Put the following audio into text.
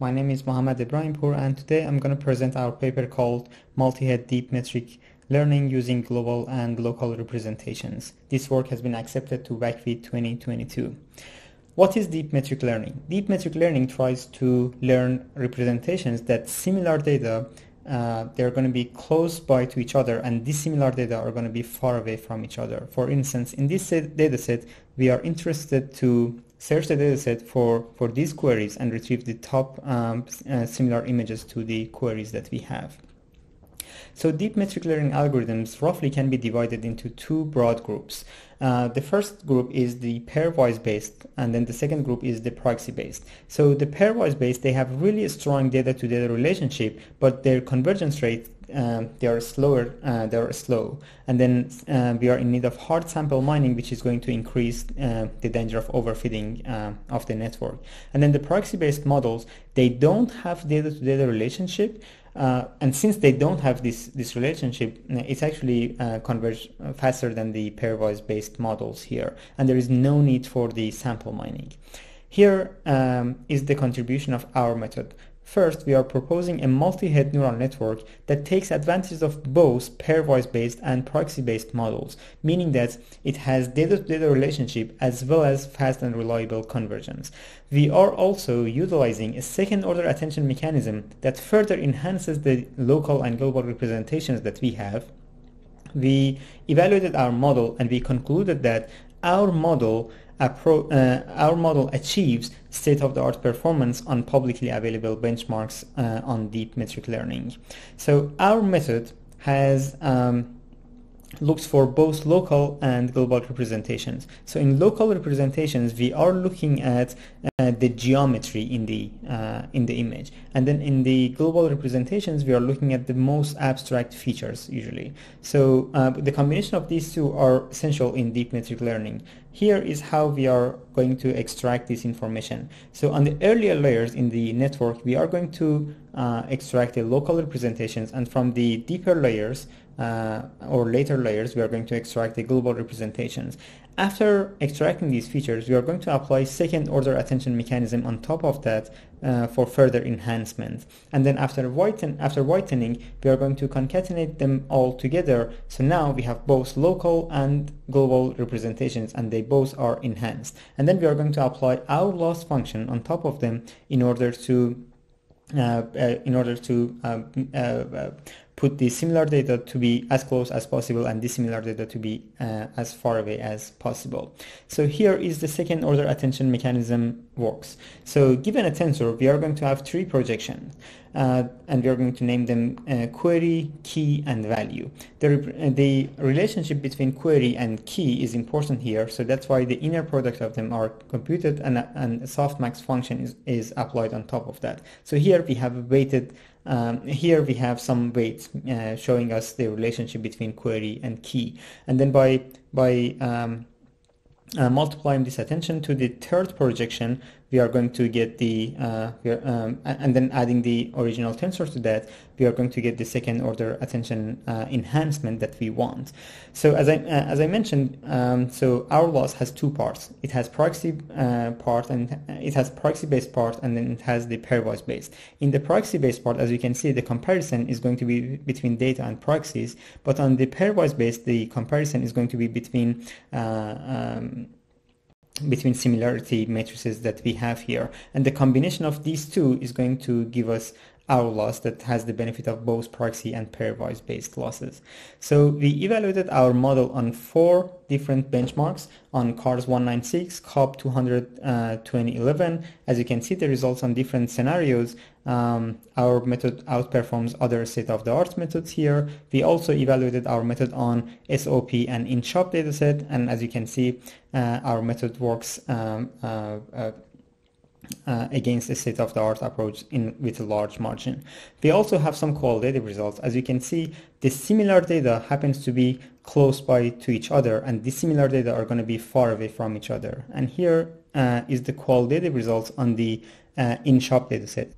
my name is Mohammad Ebrahimpour and today I'm going to present our paper called Multi-Head Deep Metric Learning Using Global and Local Representations. This work has been accepted to WACV 2022. What is deep metric learning? Deep metric learning tries to learn representations that similar data uh, they're going to be close by to each other and dissimilar data are going to be far away from each other. For instance, in this data set, we are interested to search the dataset for, for these queries and retrieve the top um, uh, similar images to the queries that we have. So deep metric learning algorithms roughly can be divided into two broad groups. Uh, the first group is the pairwise based and then the second group is the proxy based. So the pairwise based, they have really strong data to data relationship, but their convergence rate they are slower, uh, they are slow. And then uh, we are in need of hard sample mining, which is going to increase uh, the danger of overfitting of the network. And then the proxy-based models, they don't have data-to-data relationship, uh, and since they don't have this, this relationship, it's actually uh, faster than the pairwise based models here. And there is no need for the sample mining. Here um, is the contribution of our method. First, we are proposing a multi-head neural network that takes advantage of both pairwise-based and proxy-based models, meaning that it has data-to-data -data relationship as well as fast and reliable convergence. We are also utilizing a second-order attention mechanism that further enhances the local and global representations that we have. We evaluated our model and we concluded that our model uh, our model achieves state-of-the-art performance on publicly available benchmarks uh, on deep metric learning. So our method has um, looks for both local and global representations. So in local representations, we are looking at uh, the geometry in the uh, in the image, and then in the global representations, we are looking at the most abstract features usually. So uh, the combination of these two are essential in deep metric learning. Here is how we are going to extract this information. So on the earlier layers in the network, we are going to uh, extract the local representations, and from the deeper layers, uh, or later layers, we are going to extract the global representations. After extracting these features, we are going to apply second order attention mechanism on top of that uh, for further enhancement. And then after, whiten, after whitening, we are going to concatenate them all together. So now we have both local and global representations and they both are enhanced. And then we are going to apply our loss function on top of them in order to uh, uh, in order to uh, uh, uh put the similar data to be as close as possible and dissimilar data to be uh, as far away as possible. So here is the second order attention mechanism works. So given a tensor, we are going to have three projections uh, and we are going to name them uh, query, key, and value. The, uh, the relationship between query and key is important here, so that's why the inner product of them are computed and, and a softmax function is, is applied on top of that. So here we have weighted um, here we have some weights uh, showing us the relationship between query and key. And then by, by um, uh, multiplying this attention to the third projection, we are going to get the, uh, are, um, and then adding the original tensor to that, we are going to get the second order attention uh, enhancement that we want. So as I, uh, as I mentioned, um, so our loss has two parts. It has proxy uh, part and it has proxy based part and then it has the pairwise based. In the proxy based part, as you can see, the comparison is going to be between data and proxies, but on the pairwise based, the comparison is going to be between uh, um, between similarity matrices that we have here. And the combination of these two is going to give us our loss that has the benefit of both proxy and pairwise based losses. So we evaluated our model on four different benchmarks on CARS 196, CUB 200 uh, 2011. As you can see the results on different scenarios, um, our method outperforms other state-of-the-art methods here. We also evaluated our method on SOP and in-shop dataset, and as you can see, uh, our method works um, uh, uh against the state-of-the-art approach in with a large margin. We also have some qualitative results. As you can see, the similar data happens to be close by to each other and dissimilar data are going to be far away from each other. And here uh, is the qualitative results on the uh, in-shop dataset.